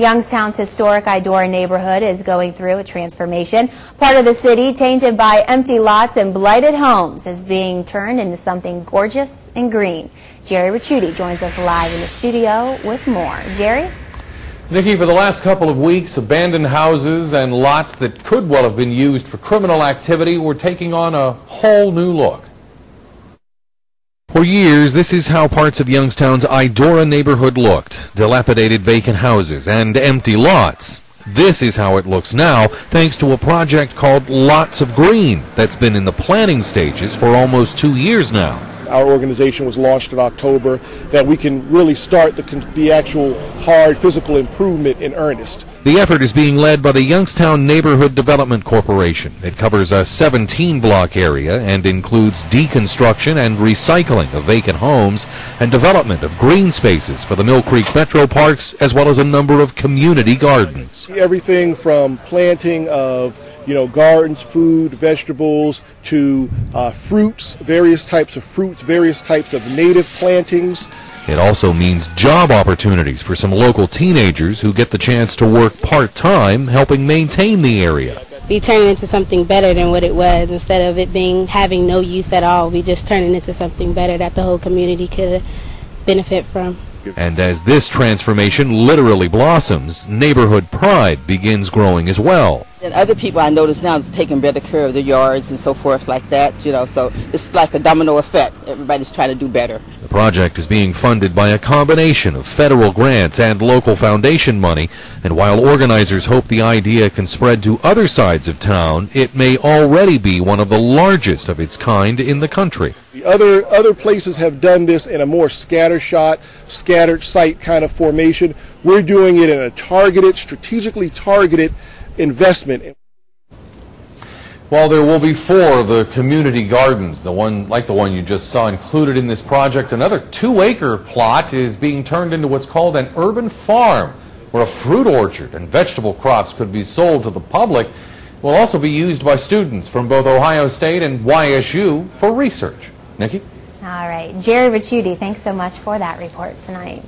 Youngstown's historic Idora neighborhood is going through a transformation. Part of the city, tainted by empty lots and blighted homes, is being turned into something gorgeous and green. Jerry Ricciuti joins us live in the studio with more. Jerry? Nikki, for the last couple of weeks, abandoned houses and lots that could well have been used for criminal activity were taking on a whole new look. For years, this is how parts of Youngstown's Idora neighborhood looked. Dilapidated vacant houses and empty lots. This is how it looks now, thanks to a project called Lots of Green that's been in the planning stages for almost two years now our organization was launched in October, that we can really start the, the actual hard physical improvement in earnest. The effort is being led by the Youngstown Neighborhood Development Corporation. It covers a 17-block area and includes deconstruction and recycling of vacant homes and development of green spaces for the Mill Creek Metro Parks as well as a number of community gardens. Everything from planting of you know, gardens, food, vegetables, to uh, fruits, various types of fruits, various types of native plantings. It also means job opportunities for some local teenagers who get the chance to work part-time helping maintain the area. We turn it into something better than what it was. Instead of it being having no use at all, we just turn it into something better that the whole community could benefit from. And as this transformation literally blossoms, neighborhood pride begins growing as well. And other people I notice now taking better care of their yards and so forth like that, you know, so it's like a domino effect. Everybody's trying to do better. Project is being funded by a combination of federal grants and local foundation money, and while organizers hope the idea can spread to other sides of town, it may already be one of the largest of its kind in the country. The other other places have done this in a more scattershot, scattered site kind of formation. We're doing it in a targeted, strategically targeted investment. Well, there will be four of the community gardens, the one like the one you just saw included in this project. Another two-acre plot is being turned into what's called an urban farm, where a fruit orchard and vegetable crops could be sold to the public. It Will also be used by students from both Ohio State and YSU for research. Nikki? All right. Jerry Ricciuti, thanks so much for that report tonight.